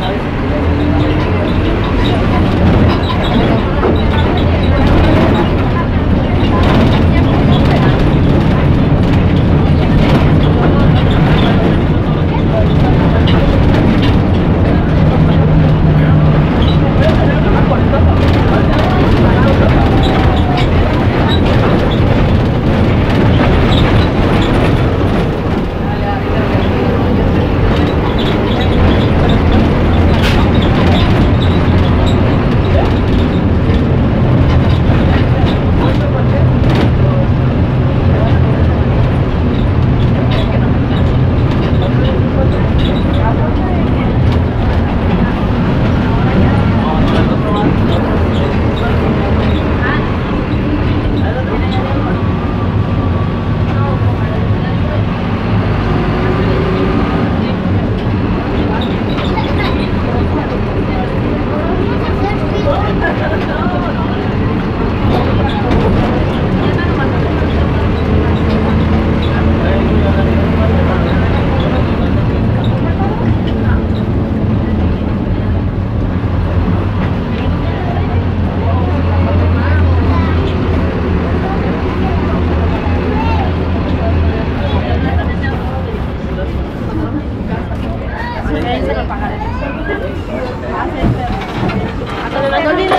those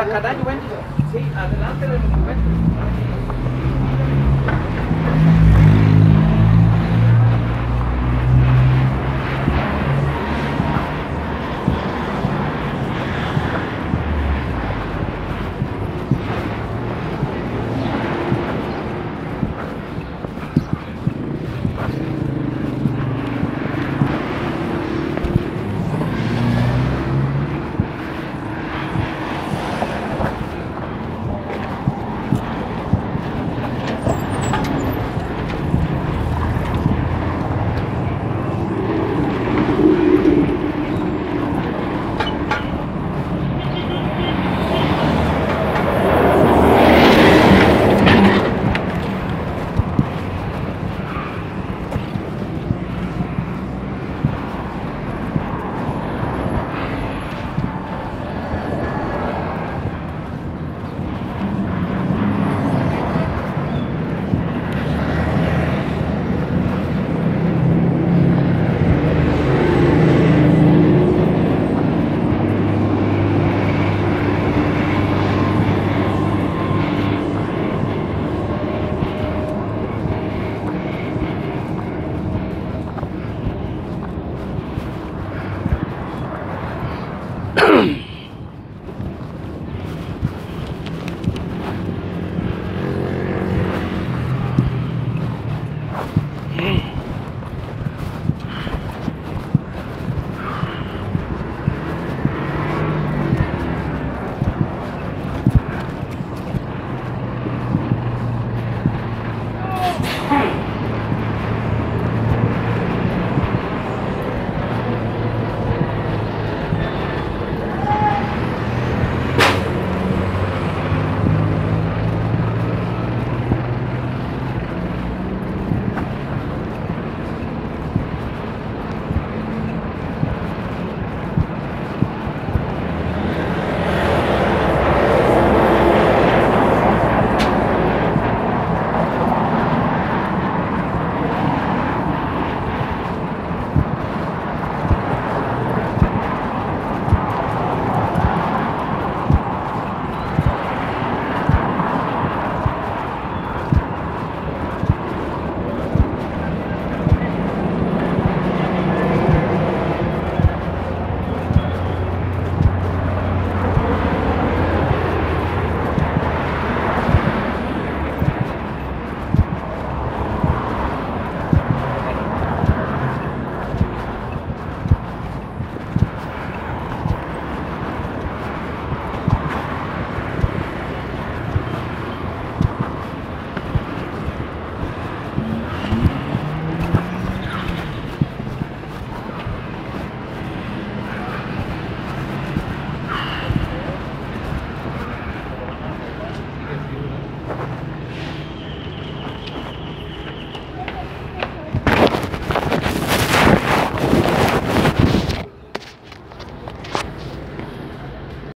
Plaza Maracaná, Juventus. Sí, adelante de los Juventus.